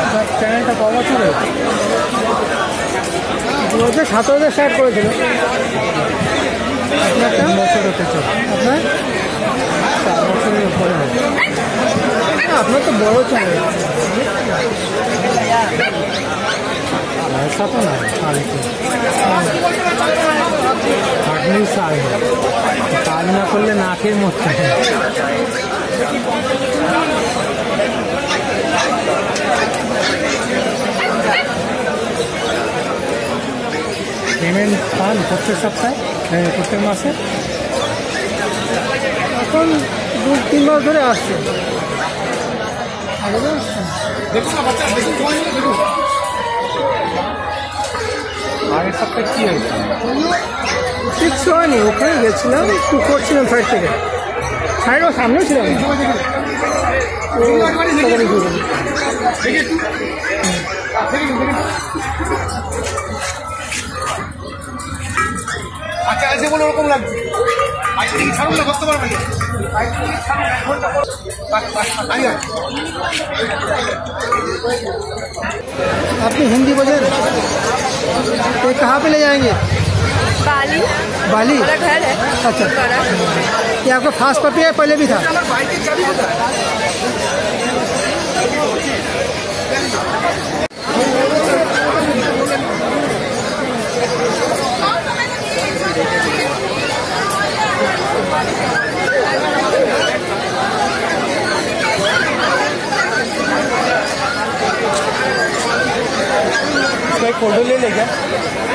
আপনার চ্যানেলটা ক বছরের দু হাজার সতেরোতে স্টার্ট করেছিল আপনারটা তিন বছর হতে চলে আপনার চার বছরের উপরে হবে না, আপনার তো বড় চ্যানেল ऐसा तो ना साल के খাটনি সাল কাজ না করলে না খেয়ে মরতে হয় পেমেন্ট পান প্রত্যেক সপ্তাহে প্রত্যেক মাসে। এখন দু তিন মাস ধরে আসছে। আগের সপ্তাহে কী হয়েছে? কিচ্ছু হয়নি ওখানে গেছিলাম একটু করছিলাম সাইড থেকে। সাইডের সামনেও ছিলাম না। তো তখনই ঘুরে গেলাম। আচ্ছা আছে বলে ওরকম লাগছে বাইক থেকে ছাড়ুন না করতে পারবেন না। বাইক থেকে ছাড়ুন, এক ঘন্টা পর। বাস, বাস, বাস, আগে আগে। आप भी हिंदी बोले ये कहाँ पे ले जाएंगे बाली बाली हमारा घर है अच्छा बड़ा ये आपका फास्ट कॉपी है पहले भी था फ़ोटो ले ले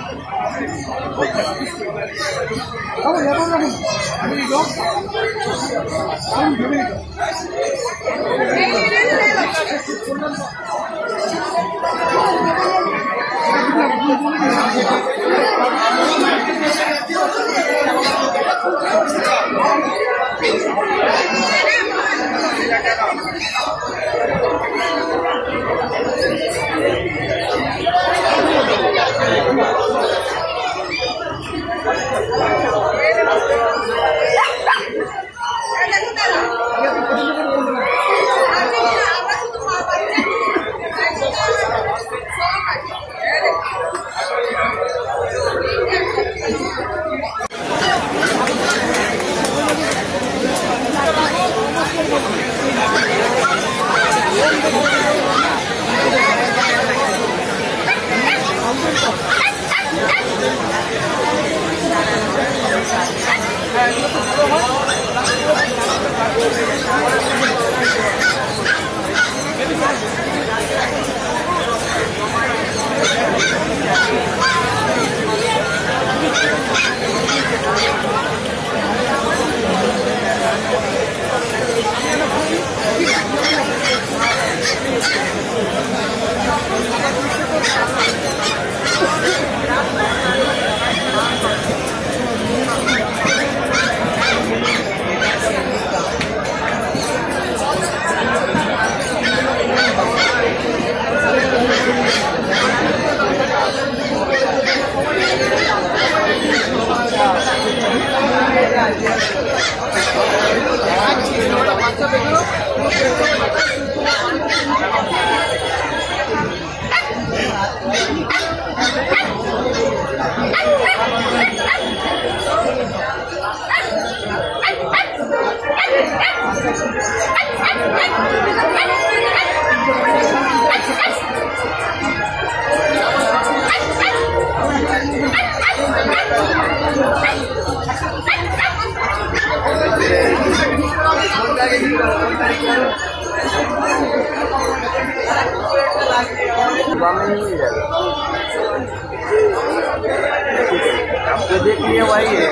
Vamos, ya vamos, Amiguito. Vamos, amiguito. ये वही है।